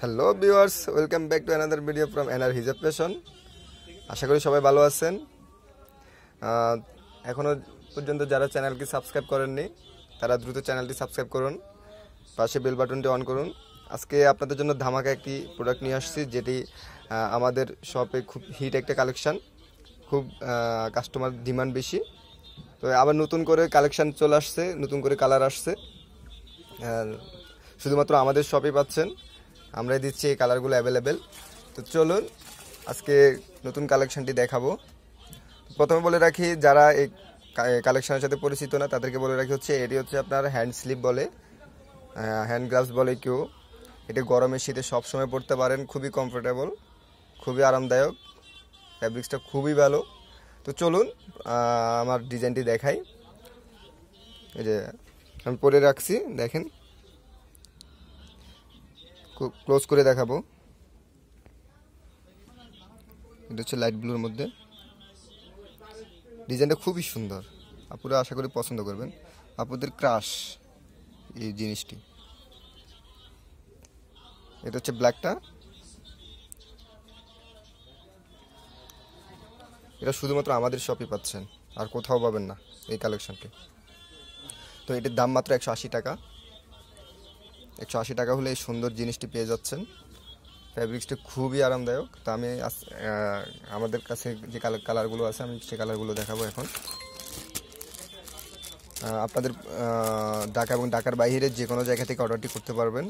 Hello viewers welcome back to another video from NR hijab passion আশা করি সবাই ভালো আছেন। আহ, এখনও পর্যন্ত যারা চ্যানেলকে সাবস্ক্রাইব করেননি তারা দ্রুত চ্যানেলটি সাবস্ক্রাইব করুন। পাশে বেল বাটনটি অন করুন। আজকে আপনাদের জন্য ধামাকা একটি প্রোডাক্ট নিয়ে আসছি যেটি আমাদের শপে খুব হিট একটা কালেকশান খুব কাস্টমার ডিমান্ড বেশি। তো আবার নতুন করে কালেকশান চলে আসছে নতুন করে কালার আসছে। শুধুমাত্র আমাদের শপে পাচ্ছেন। আমরাই দিচ্ছি এই কালারগুলো অ্যাভেলেবেল তো চলুন, আজকে নতুন কালেকশনটি দেখাবো। প্রথমে বলে রাখি, যারা এই কালেকশনের সাথে পরিচিত না, তাদেরকে বলে রাখি হচ্ছে, এটি হচ্ছে আপনার হ্যান্ড স্লিপ বলে হ্যান্ড গ্লাভস বলে কেউ। এটি গরমে শীতে সবসময় পরতে পারেন, খুবই কমফোর্টেবল খুবই আরামদায়ক ফ্যাব্রিক্সটা খুবই ভালো। তো চলুন আমার ডিজাইনটি দেখাই। এই যে, আমি পরে রাখছি, দেখেন। ক্লোজ করে দেখাবো। এটা হচ্ছে লাইট ব্লুর মধ্যে। ডিজাইনটা খুবই সুন্দর। আপুরা আশা করি পছন্দ করবেন। আপুদের ক্রাশ এই জিনিসটি। এটা হচ্ছে ব্ল্যাকটা এটা শুধুমাত্র আমাদের শপে পাচ্ছেন। আর কোথাও পাবেন না এই কালেকশনটি তো এটির দাম মাত্র একশো আশি টাকা। একশো আশি টাকা হলে এই সুন্দর জিনিসটি পেয়ে যাচ্ছেন। ফ্যাব্রিক্সটি খুবই আরামদায়ক। তো আমি আমাদের কাছে যে কালার কালারগুলো আছে, আমি সে কালারগুলো দেখাবো এখন। আপনাদের ঢাকা এবং ঢাকার বাইরে যে কোনো জায়গা থেকে অর্ডারটি করতে পারবেন।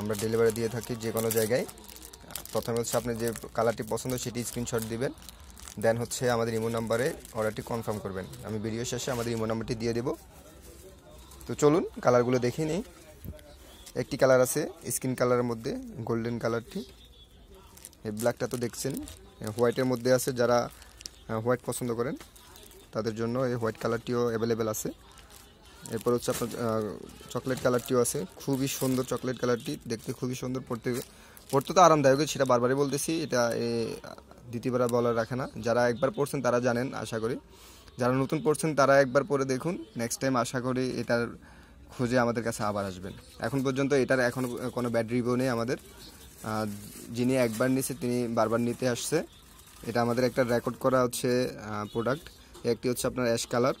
আমরা ডেলিভারি দিয়ে থাকি যে কোনো জায়গায়। প্রথমে হচ্ছে আপনি যে কালারটি পছন্দ সেটি স্ক্রিনশট দিবেন। দেন হচ্ছে আমাদের ইমো নাম্বারে অর্ডারটি কনফার্ম করবেন। আমি ভিডিও শেষে আমাদের ইমো নাম্বারটি দিয়ে দেবো। তো চলুন, কালারগুলো দেখে নিই। একটি কালার আছে, স্কিন কালারের মধ্যে, গোল্ডেন কালারটি। এই ব্ল্যাকটা তো দেখছেন হোয়াইটের মধ্যে আছে যারা হোয়াইট পছন্দ করেন, তাদের জন্য এই হোয়াইট কালারটিও অ্যাভেলেবেল আছে। এরপর হচ্ছে আপনার চকলেট কালারটিও আছে, খুবই সুন্দর চকলেট কালারটি, দেখতে খুবই সুন্দর, পড়তে পড়তে তো আরামদায়ক, সেটা বারবারই বলতেছি, এটা দ্বিতীয়বার বলার রাখে না। যারা একবার পড়ছেন, তারা জানেন, আশা করি। যারা নতুন পড়ছেন, তারা একবার পরে দেখুন নেক্সট টাইম আশা করি এটার খুঁজে আমাদের কাছে আবার আসবেন। এখন পর্যন্ত এটার এখনও কোনো ব্যাড রিভিউ নেই আমাদের। যিনি একবার নিছে, তিনি বারবার নিতে আসছে। এটা আমাদের একটা রেকর্ড করা হচ্ছে প্রোডাক্ট একটি হচ্ছে আপনার অ্যাশ কালার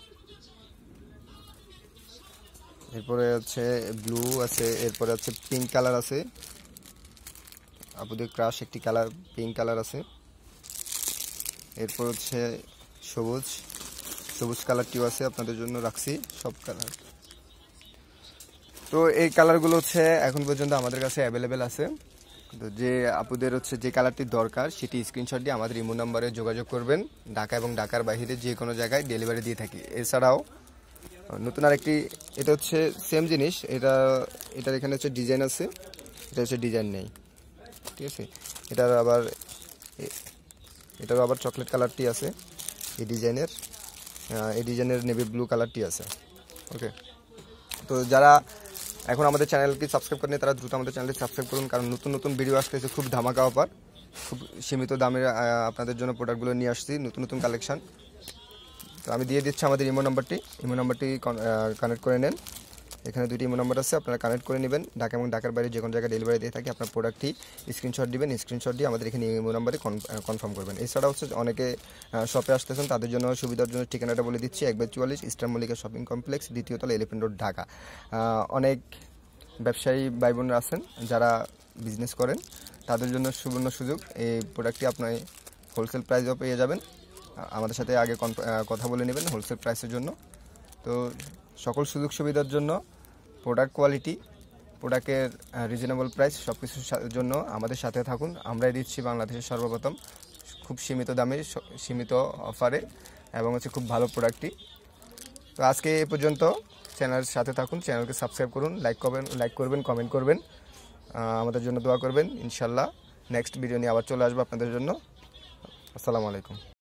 এরপরে হচ্ছে ব্লু আছে, এরপরে হচ্ছে পিঙ্ক কালার আছে। আপুদের ক্রাশ একটি কালার পিঙ্ক কালার আছে। এরপর হচ্ছে সবুজ। সবুজ কালারটিও আছে আপনাদের জন্য রাখছি, সব কালার তো এই কালারগুলো হচ্ছে এখন পর্যন্ত আমাদের কাছে অ্যাভেলেবেল আছে। তো যে আপুদের হচ্ছে যে কালারটি দরকার, সেটি স্ক্রিনশট দিয়ে আমাদের ইমো নাম্বারে যোগাযোগ করবেন। ঢাকা এবং ঢাকার বাইরে যে কোনো জায়গায় ডেলিভারি দিয়ে থাকি। এছাড়াও, নতুন আরেকটি, এটা হচ্ছে সেম জিনিস, এটা, এটার এখানে হচ্ছে ডিজাইন আছে। এটা হচ্ছে ডিজাইন নেই। ঠিক আছে? এটার আবার, এ- এটারও আবার চকলেট কালারটি আছে, এই ডিজাইনের। এই ডিজাইনের নেভি ব্লু কালারটি আছে। ওকে তো যারা এখন আমাদের চ্যানেলকে সাবস্ক্রাইব করেনি তারা দ্রুত আমাদের চ্যানেলটি সাবস্ক্রাইব করুন, কারণ নতুন নতুন ভিডিও আসতেছে খুব ধামাকা অফার খুব সীমিত দামের আপনাদের জন্য প্রোডাক্টগুলো নিয়ে আসছি, নতুন নতুন কালেকশান তো আমি দিয়ে দিচ্ছি আমাদের ইমো নাম্বারটি ইমো নাম্বারটি কানেক্ট করে নেন। এখানে দুটি ইমো নাম্বার আছে, আপনারা কানেক্ট করে নেবেন। ঢাকা এবং ঢাকার বাইরে যে কোনো জায়গায় ডেলিভারি দিয়ে থাকি, আপনার প্রোডাক্টটি স্ক্রিনশট দিবেন স্ক্রিনশট দিয়ে আমাদের এখানে ইমো নাম্বারে কনফার্ম করবেন। এছাড়া হচ্ছে অনেকে শপে আসতেছেন, তাদের জন্য সুবিধার জন্য ঠিকানাটা বলে দিচ্ছি এক বাই চুয়াল্লিশ ইস্টার মল্লিকা শপিং কমপ্লেক্স দ্বিতীয়তলা এলিফেন্ট রোড ঢাকা। অনেক ব্যবসায়ী ভাই বোনরা আছেন, যারা বিজনেস করেন, তাদের জন্য সুবর্ণ সুযোগ। এই প্রোডাক্টটি আপনার হোলসেল প্রাইসেও পেয়ে যাবেন। আমাদের সাথে আগে কথা বলে নেবেন হোলসেল প্রাইসের জন্য। তো সকল সুযোগ সুবিধার জন্য প্রোডাক্ট কোয়ালিটি প্রোডাক্টের রিজনেবল প্রাইস সব কিছুর জন্য আমাদের সাথে থাকুন। আমরাই দিচ্ছি বাংলাদেশের সর্বপ্রথম খুব সীমিত দামে সীমিত অফারে এবং হচ্ছে খুব ভালো প্রোডাক্টটি তো আজকে এ পর্যন্ত চ্যানেলের সাথে থাকুন চ্যানেলকে সাবস্ক্রাইব করুন লাইক করবেন লাইক করবেন কমেন্ট করবেন আমাদের জন্য দোয়া করবেন। ইনশাল্লাহ নেক্সট ভিডিও নিয়ে আবার চলে আসব আপনাদের জন্য। আসসালামু আলাইকুম।